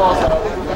posso.